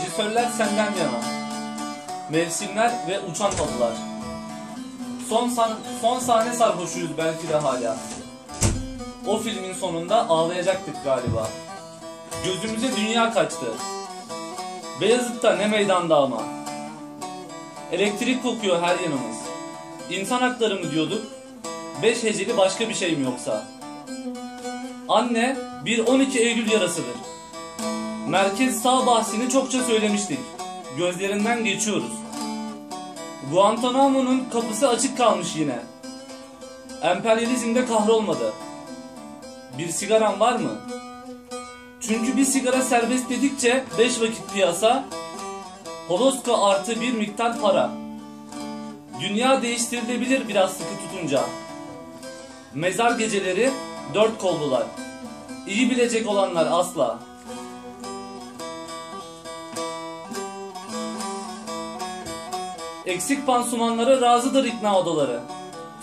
Rejisörler senden yana. Mevsimler ve uçan halılar. Son, san- son sahne sarhoşuyuz belki de hala. O filmin sonunda ağlayacaktık galiba. Gözümüze dünya kaçtı. Beyazıt'ta ne meydanda ama. Elektrik kokuyor her yanımız. İnsan hakları mı diyorduk? Beş heceli başka bir şey mi yoksa? Anne bir 12 Eylül yarasıdır. Merkez sağ bahsini çokça söylemiştik. Gözlerinden geçiyoruz. Guantanamo'nun kapısı açık kalmış yine. Emperyalizmde kahrolmadı. Bir sigaran var mı? Çünkü bir sigara serbest dedikçe 5 vakit piyasa, Holoska artı bir miktar para. Dünya değiştirilebilir biraz sıkı tutunca. Mezar geceleri dört kollular. İyi bilecek olanlar asla. Eksik pansumanlara razıdır ikna odaları.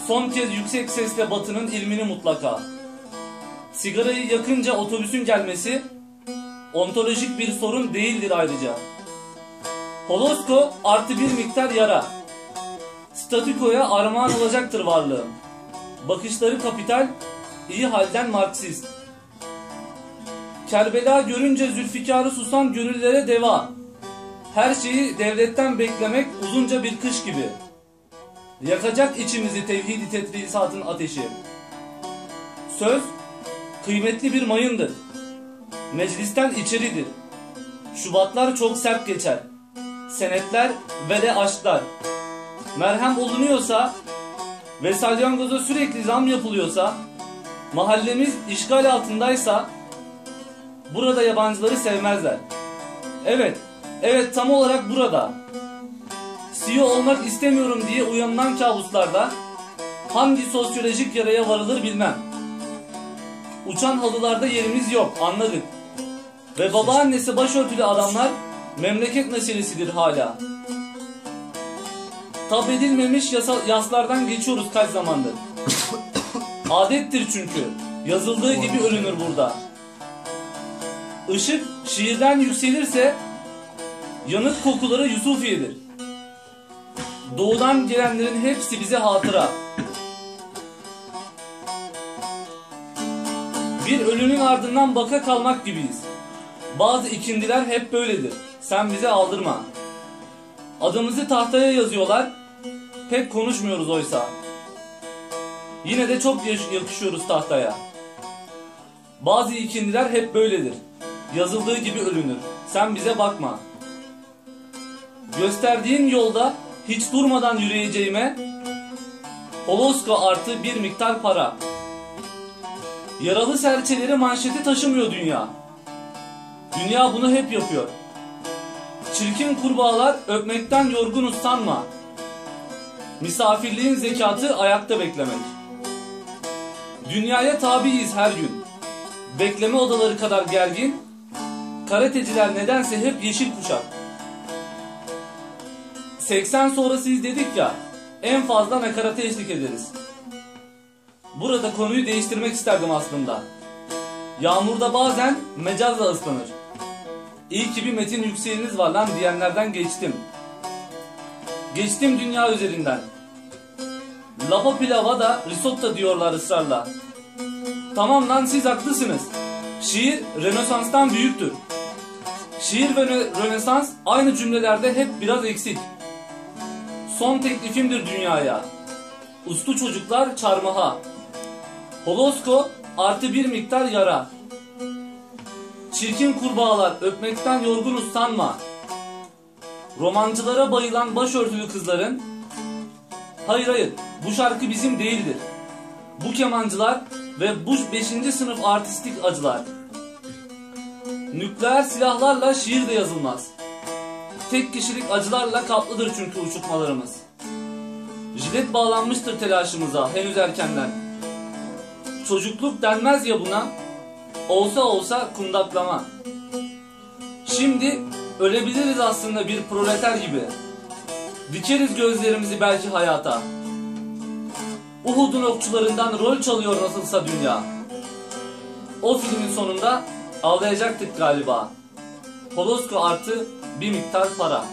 Son kez yüksek sesle batının ilmini mutlaka. Sigarayı yakınca otobüsün gelmesi ontolojik bir sorun değildir ayrıca. Holosko artı bir miktar yara. Statükoya armağan olacaktır varlığım. Bakışları kapital, iyi halden Marksist. Kerbela görünce Zülfikar'ı susan gönüllere deva. Her şeyi devletten beklemek uzunca bir kış gibi. Yakacak içimizi tevhid-i tetrisatın ateşi. Söz, kıymetli bir mayındır. Meclisten içeridir. Şubatlar çok sert geçer. Senetler ve de aşklar. Merhem olunuyorsa ve salyangoza sürekli zam yapılıyorsa, mahallemiz işgal altındaysa, burada yabancıları sevmezler. Evet, evet tam olarak burada. CEO olmak istemiyorum diye uyanılan kabuslarda hangi sosyolojik yaraya varılır bilmem. Uçan halılarda yerimiz yok anladık. Ve babaannesi başörtülü adamlar memleket meselesidir hala. Tab edilmemiş yasa, yaslardan geçiyoruz kaç zamandır. Adettir çünkü. Yazıldığı gibi ölünür burada. Işık şiirden yükselirse yanık kokuları Yusufiye'dir. Doğudan gelenlerin hepsi bize hatıra. Bir ölünün ardından baka kalmak gibiyiz. Bazı ikindiler hep böyledir. Sen bize aldırma. Adımızı tahtaya yazıyorlar. Pek konuşmuyoruz oysa. Yine de çok yakışıyoruz tahtaya. Bazı ikindiler hep böyledir. Yazıldığı gibi ölünür. Sen bize bakma. Gösterdiğin yolda hiç durmadan yürüyeceğime Holosko artı bir miktar para. Yaralı serçeleri manşeti taşımıyor dünya. Dünya bunu hep yapıyor. Çirkin kurbağalar öpmekten yorgunuz sanma. Misafirliğin zekatı ayakta beklemek. Dünyaya tabiiz her gün. Bekleme odaları kadar gergin. Karateciler nedense hep yeşil kuşak. 80 sonrası izledik ya. En fazla nakarata eşlik ederiz. Burada konuyu değiştirmek isterdim aslında. Yağmurda bazen mecazla ıslanır. İyi ki bir metin yükseğiniz var lan diyenlerden geçtim. Geçtim dünya üzerinden. Lapa pilava da risotto diyorlar ısrarla. Tamam lan siz haklısınız. Şiir Rönesans'tan büyüktür. Şiir ve Rö- Rönesans aynı cümlelerde hep biraz eksik. Son teklifimdir dünyaya. Uslu çocuklar çarmıha. Holosko artı bir miktar yara. Çirkin kurbağalar öpmekten yorgunuz sanma. Romancılara bayılan başörtülü kızların Hayır hayır bu şarkı bizim değildir. Bu kemancılar ve bu 5. sınıf artistik acılar. Nükleer silahlarla şiir de yazılmaz. Tek kişilik acılarla kaplıdır çünkü uçurtmalarımız. Jilet bağlanmıştır telaşımıza henüz erkenden. Çocukluk denmez ya buna. Olsa olsa kundaklama. Şimdi ölebiliriz aslında bir proleter gibi. Dikeriz gözlerimizi belki hayata. Uhud'un okçularından rol çalıyor nasılsa dünya. O filmin sonunda ağlayacaktık galiba. Polosko artı bir miktar para.